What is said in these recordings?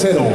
tercero.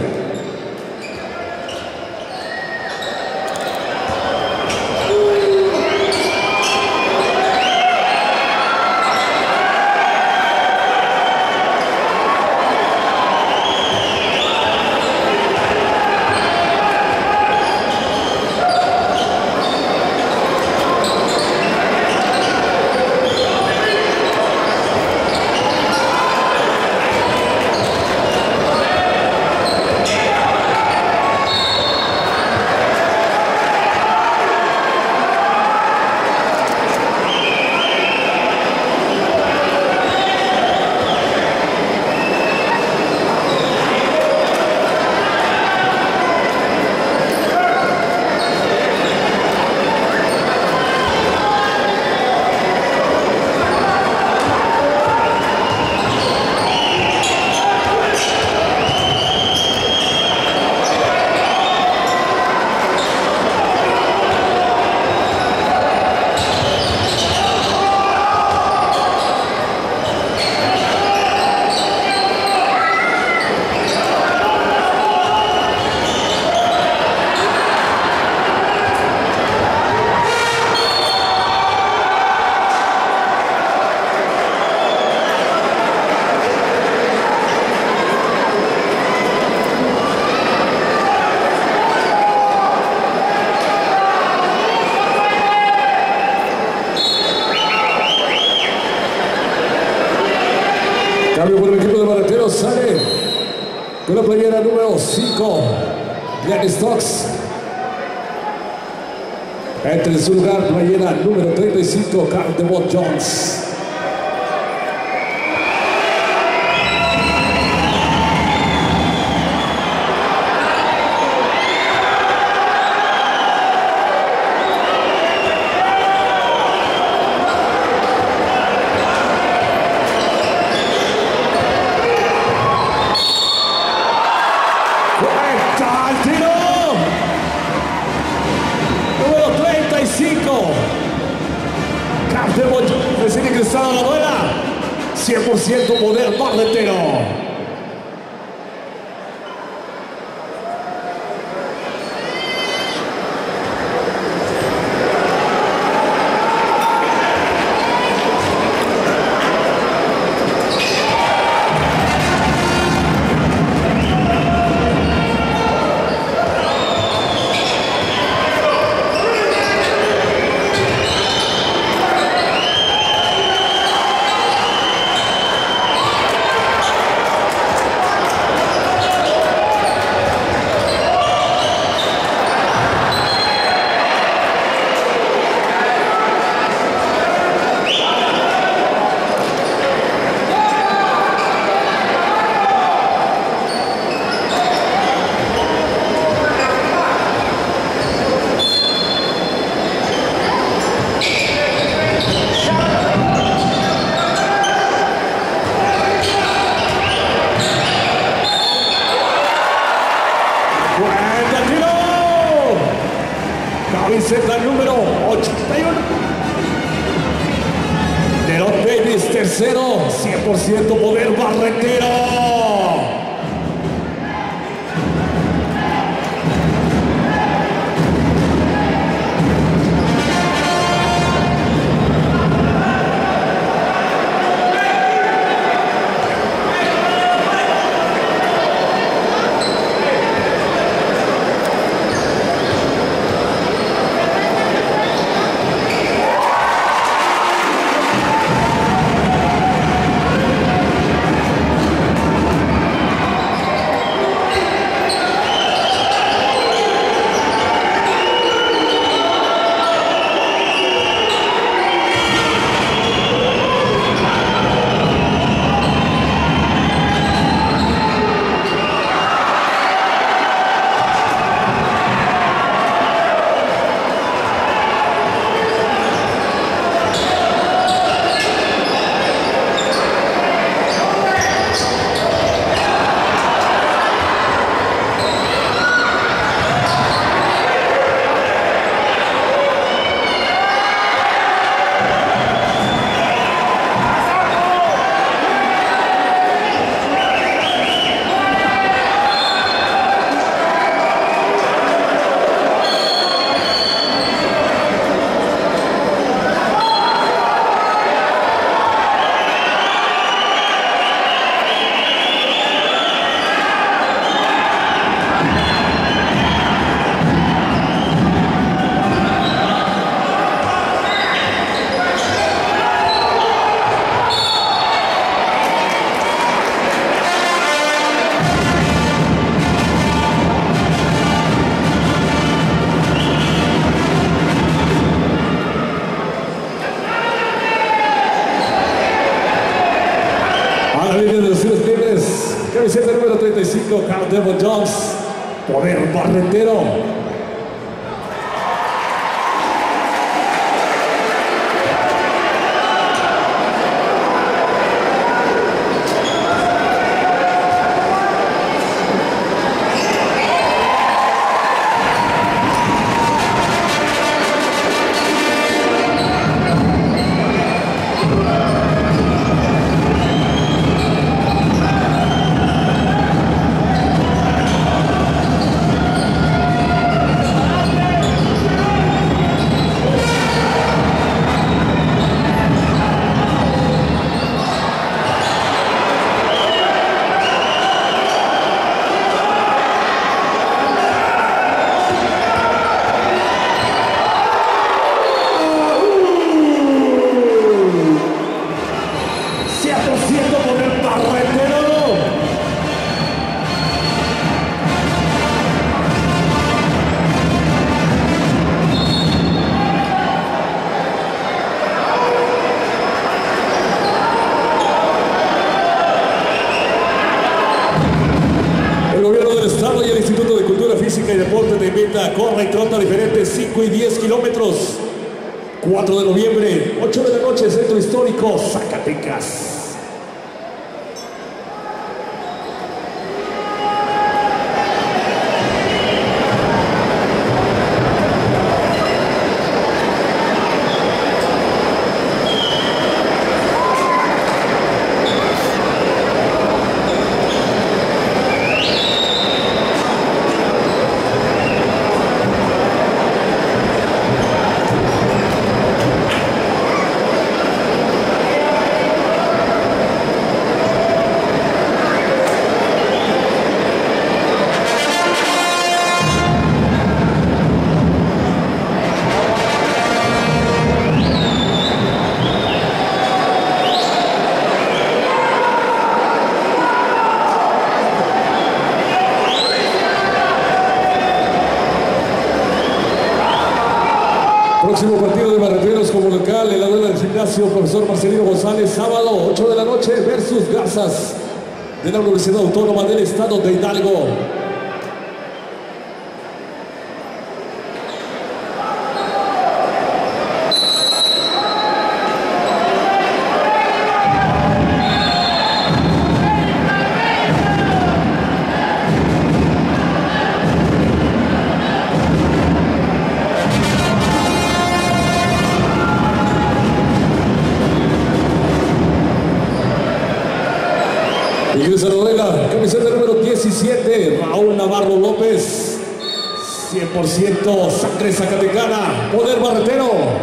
福岡でも there were dogs. Gimnasio, profesor Marcelino González, sábado 8 de la noche versus Garzas de la Universidad Autónoma del Estado de Hidalgo. 100% sangre zacatecana, poder barretero.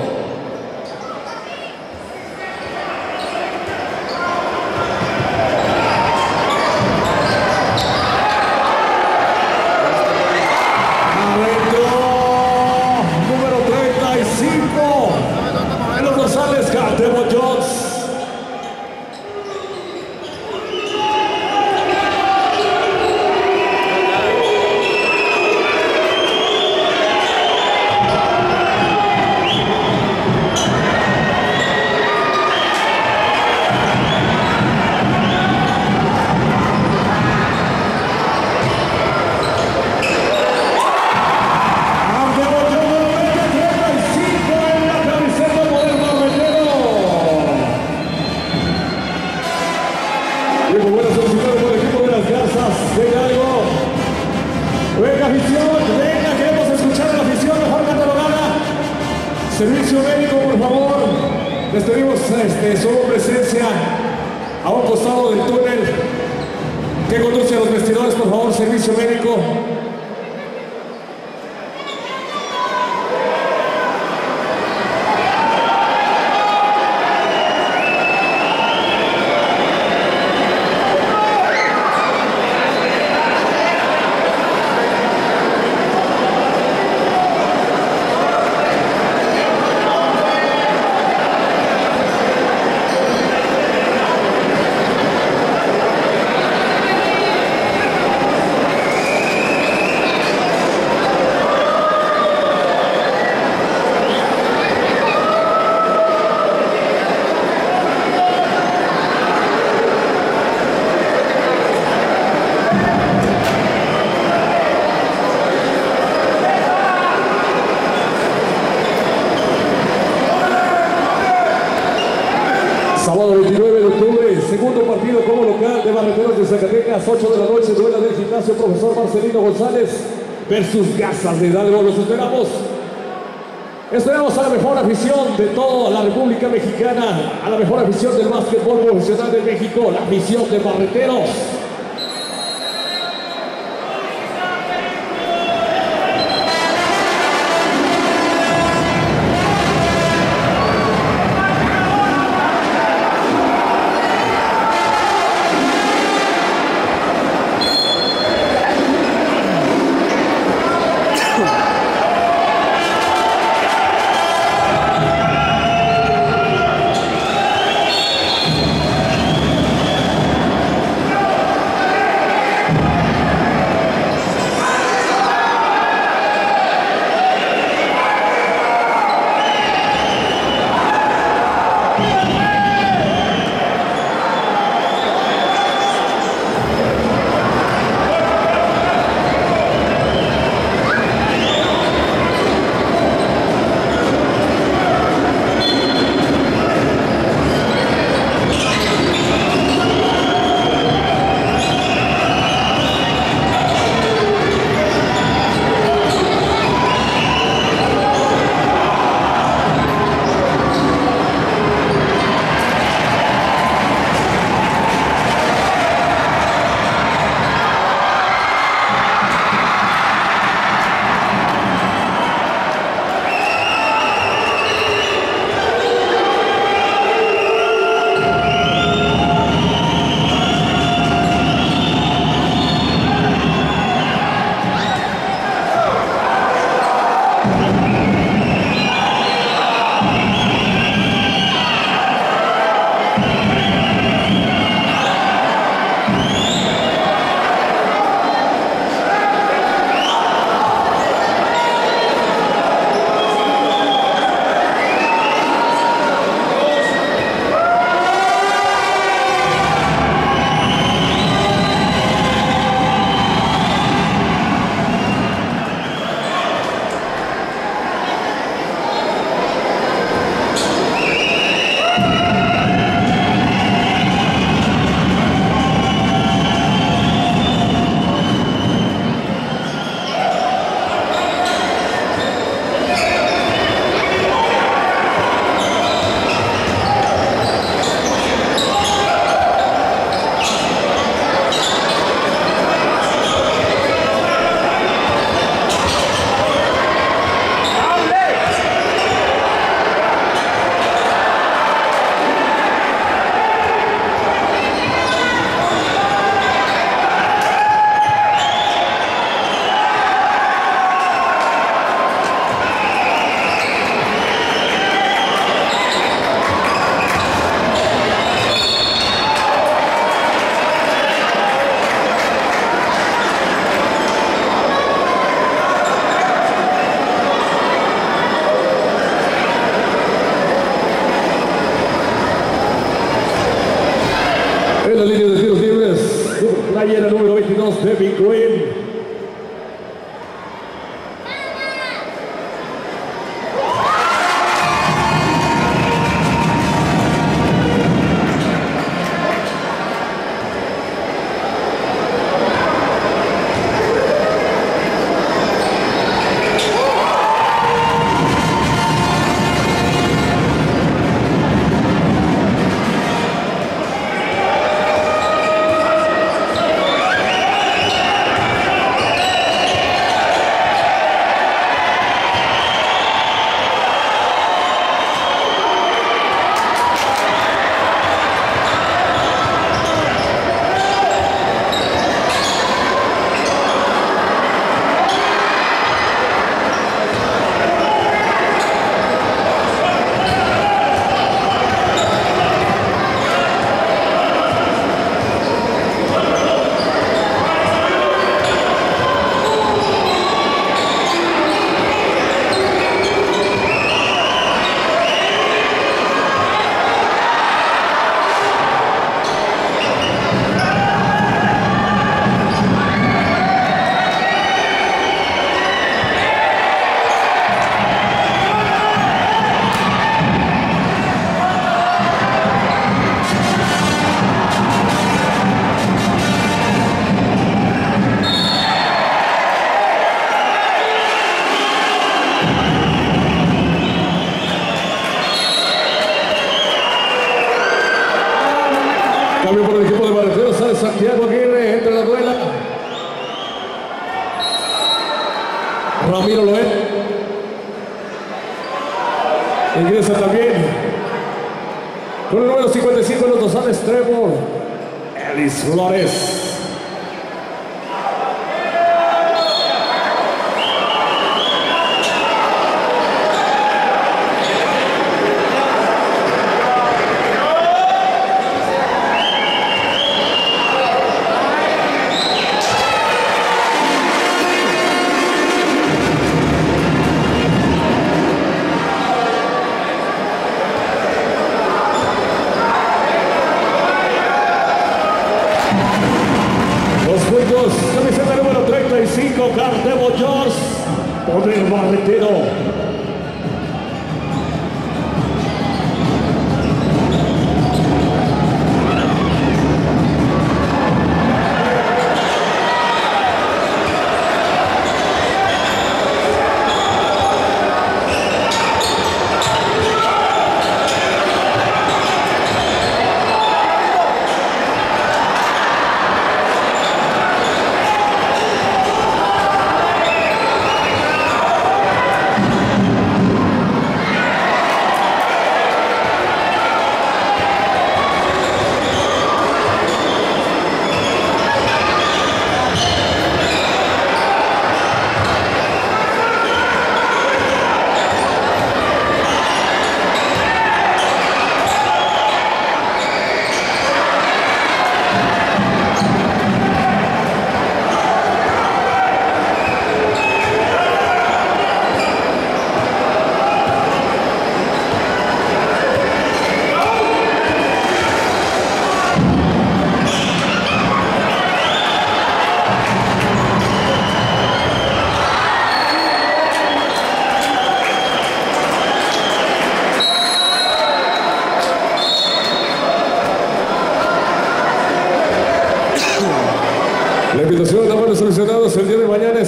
González versus Gasas de Hidalgo. Los esperamos. Esperamos a la mejor afición de toda la República Mexicana, a la mejor afición del básquetbol profesional de México, la afición de Barreteros.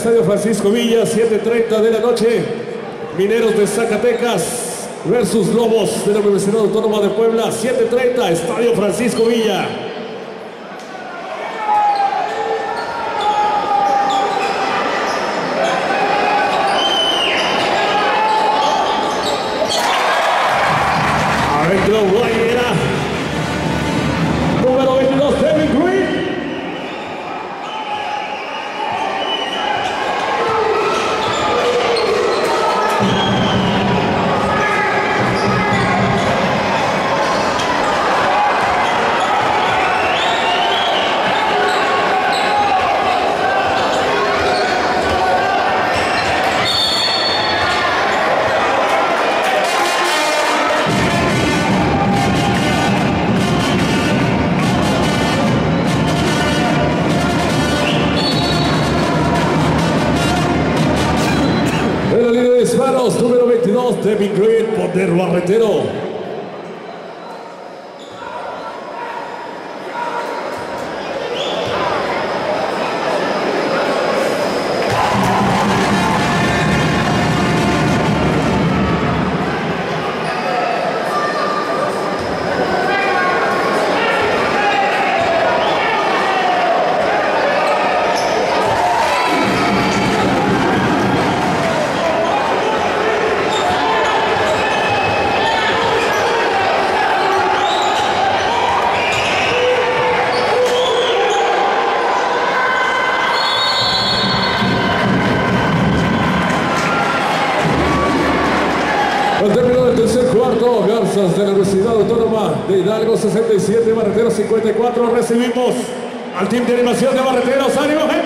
Estadio Francisco Villa, 7.30 de la noche. Mineros de Zacatecas versus Lobos de la Universidad Autónoma de Puebla, 7.30, Estadio Francisco Villa. Poder Barretero. De la Universidad Autónoma de Hidalgo 67, Barreteros 54. Recibimos al team de animación de Barreteros. ¡Ánimo, gente!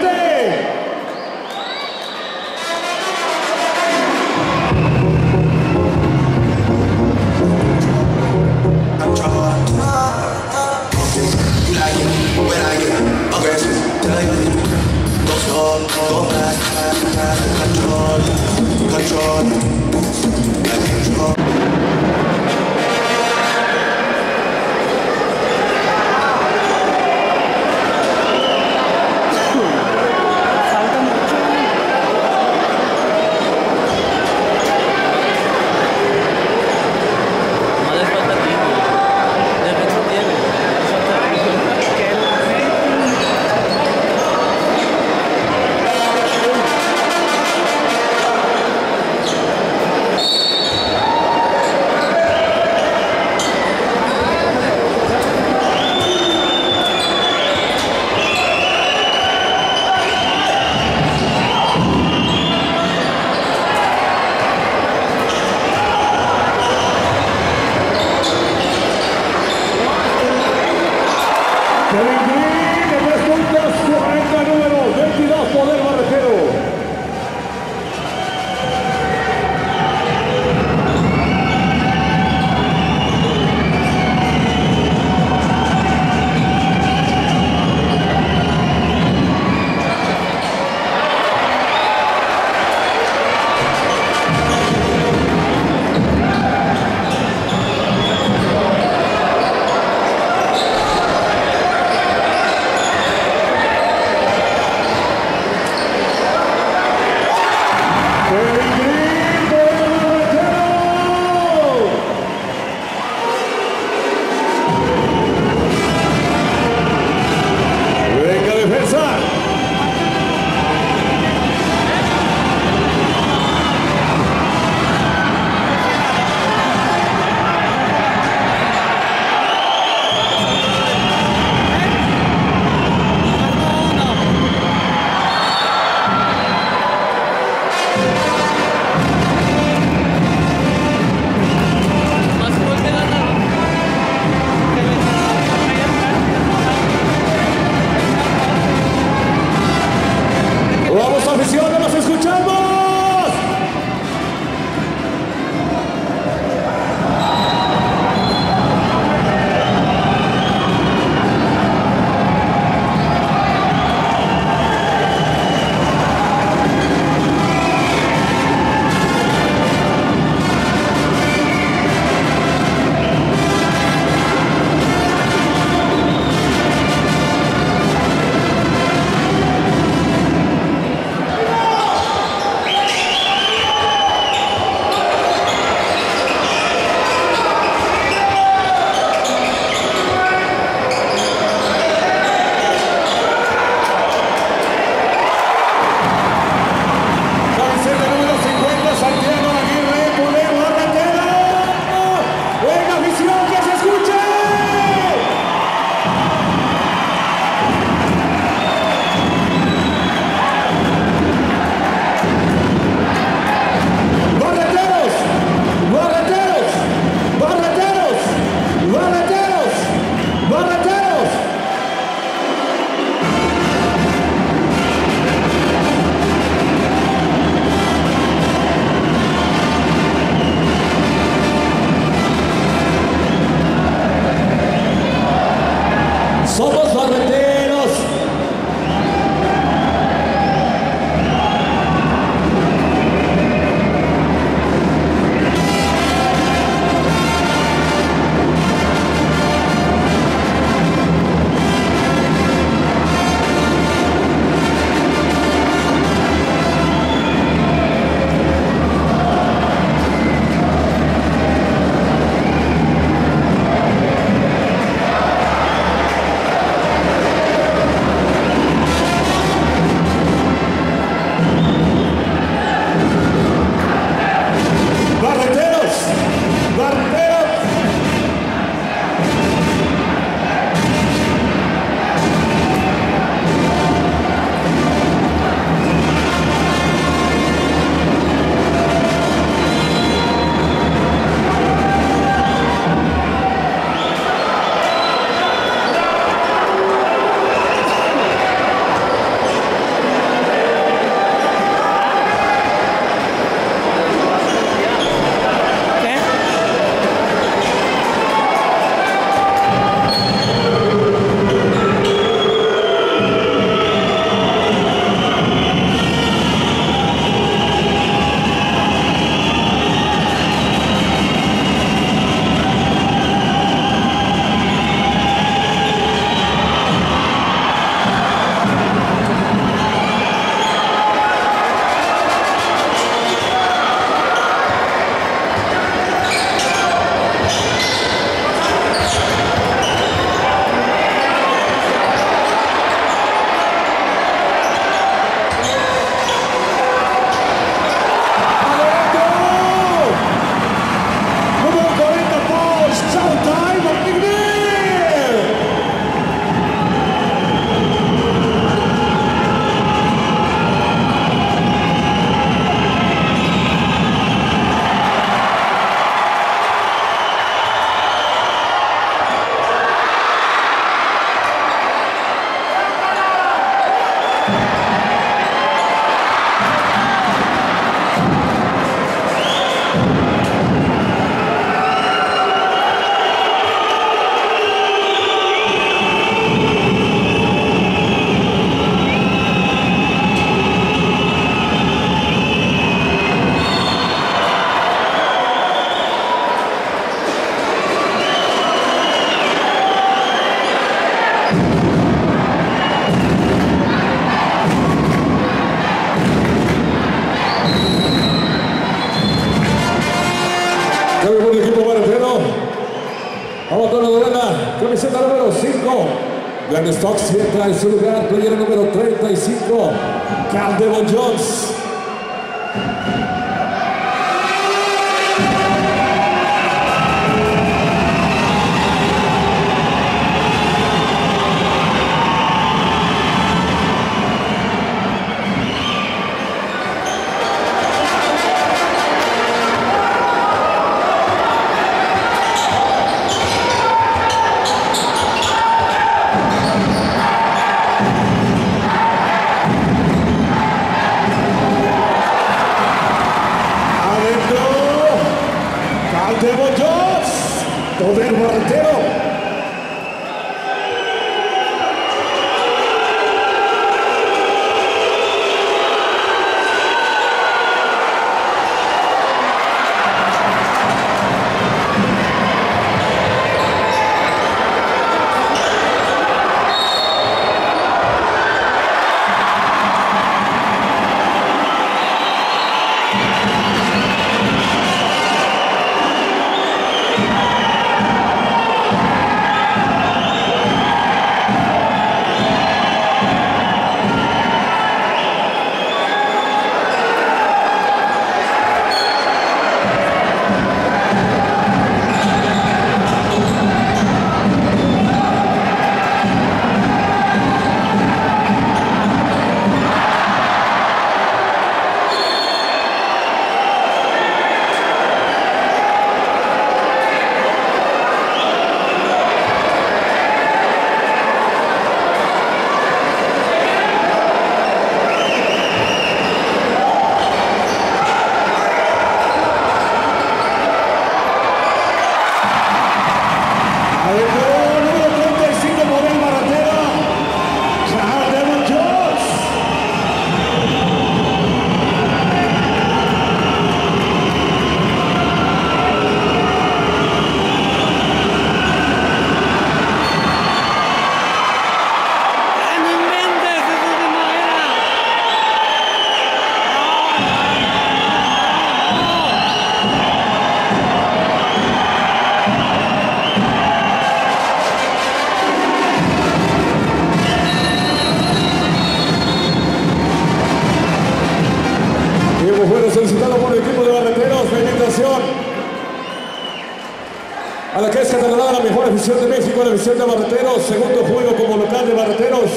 Afición de México, la afición de barreteros. Segundo juego como local de barreteros.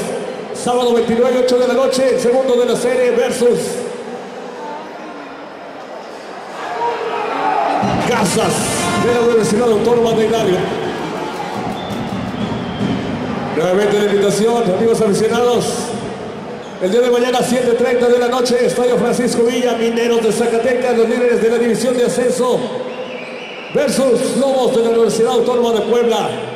Sábado 29, 8 de la noche. Segundo de la serie versus Casas de la Universidad Autónoma de Hidalgo. Nuevamente la invitación, amigos aficionados. El día de mañana, 7.30 de la noche, Estadio Francisco Villa, Mineros de Zacatecas, los líderes de la división de ascenso, versus Lobos de la Universidad Autónoma de Puebla.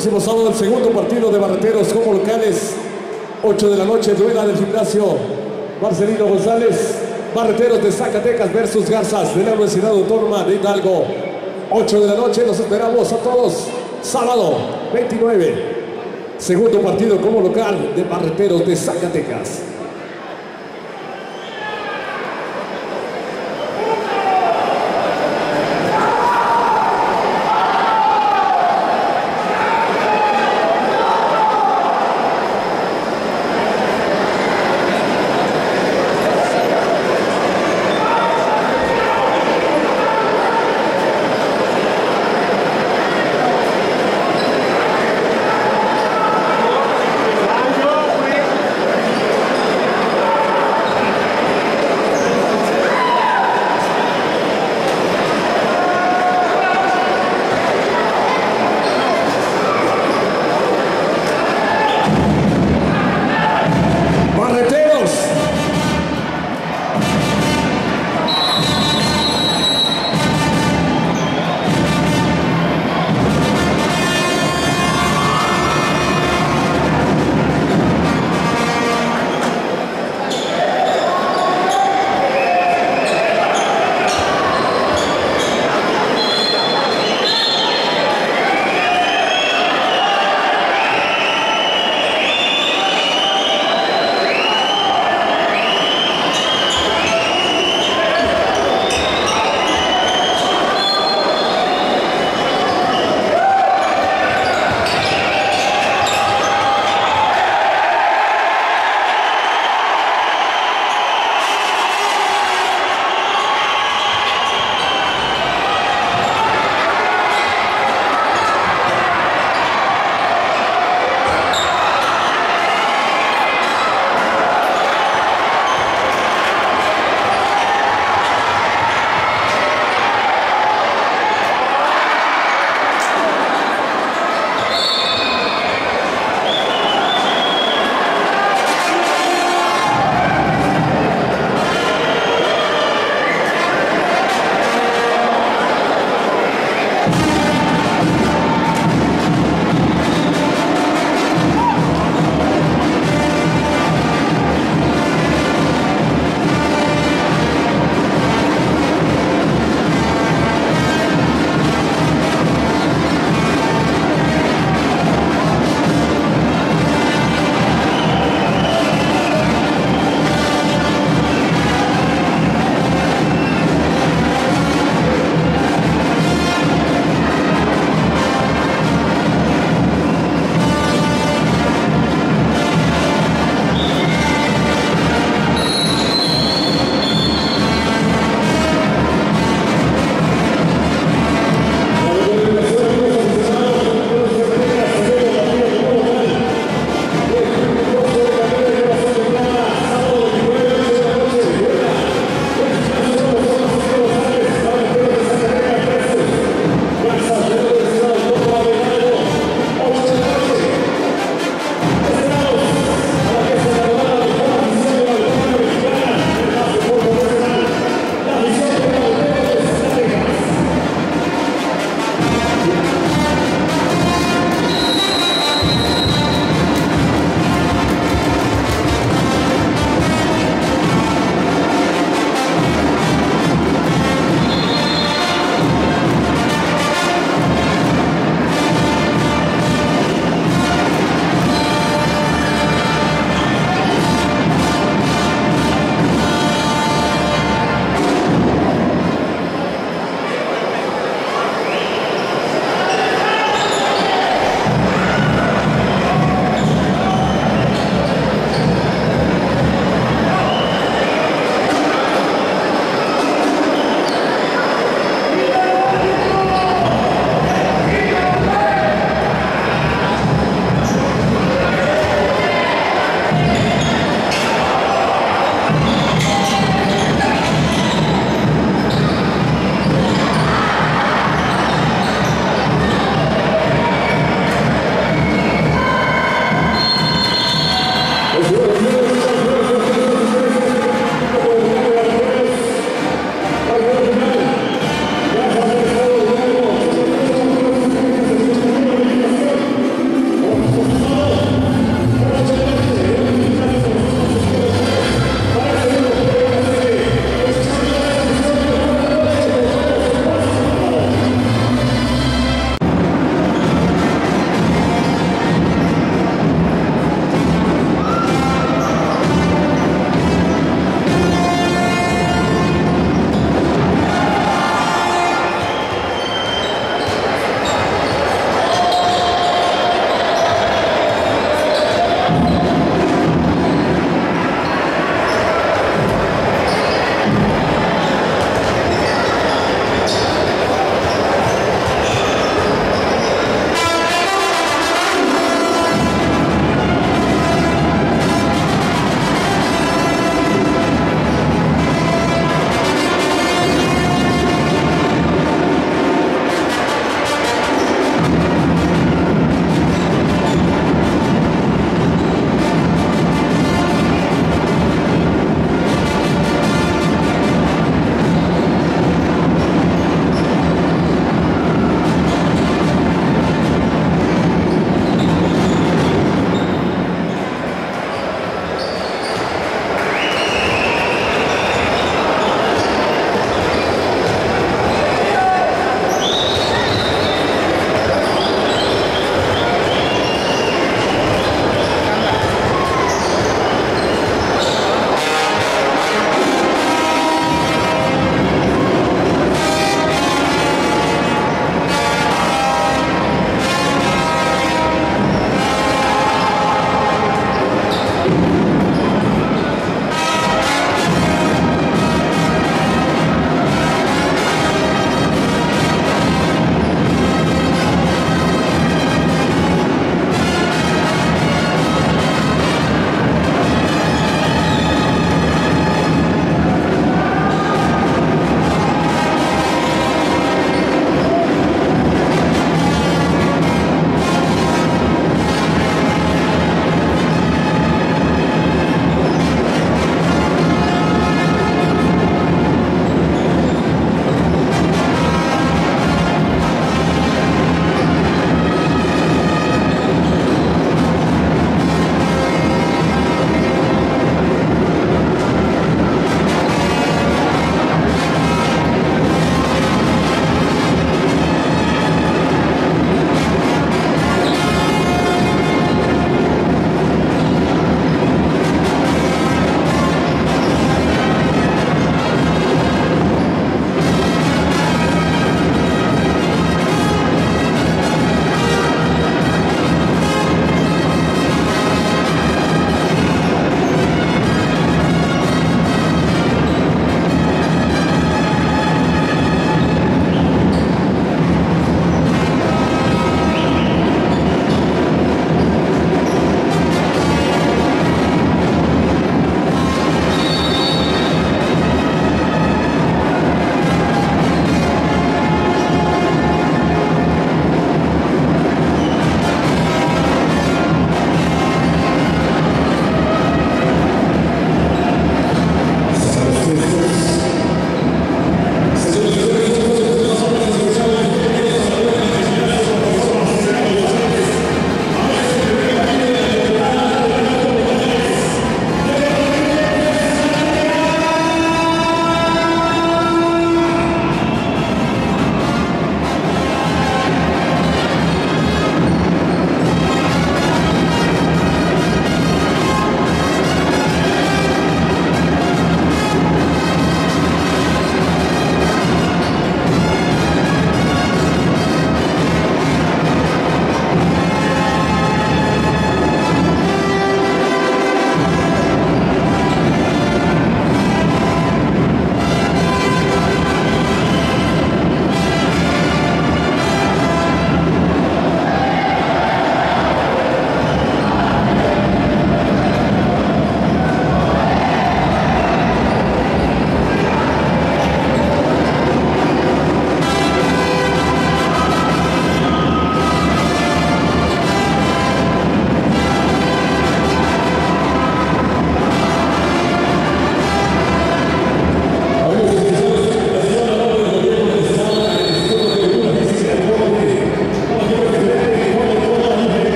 Próximo sábado el segundo partido de barreteros como locales. 8 de la noche, duela del gimnasio. Marcelino González, barreteros de Zacatecas versus Garzas de la Universidad Autónoma de Hidalgo. 8 de la noche, los esperamos a todos. Sábado 29. Segundo partido como local de barreteros de Zacatecas.